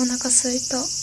お腹すいた。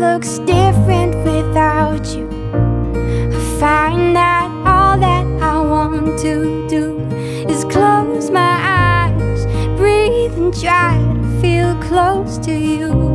Looks different without you. I find that all that I want to do is close my eyes, breathe, and try to feel close to you.